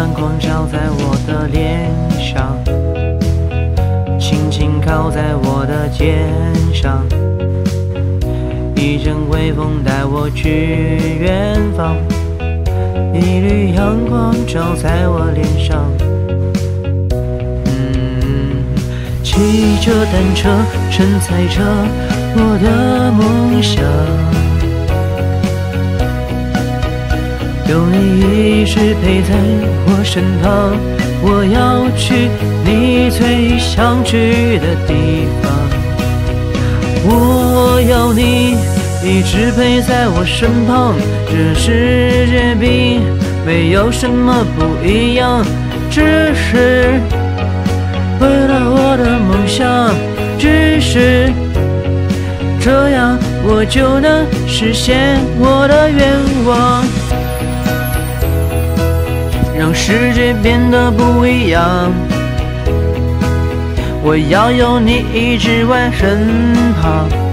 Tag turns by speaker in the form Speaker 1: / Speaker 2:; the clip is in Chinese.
Speaker 1: 阳光照在我的脸上，轻轻靠在我的肩上，一阵微风带我去远方，一缕阳光照在我脸上。嗯，骑着单车，承载着我的梦有你一直陪在我身旁，我要去你最想去的地方。我要你一直陪在我身旁，这世界并没有什么不一样，只是为了我的梦想，只是这样我就能实现我的愿望。让世界变得不一样。我要有你一直在身旁。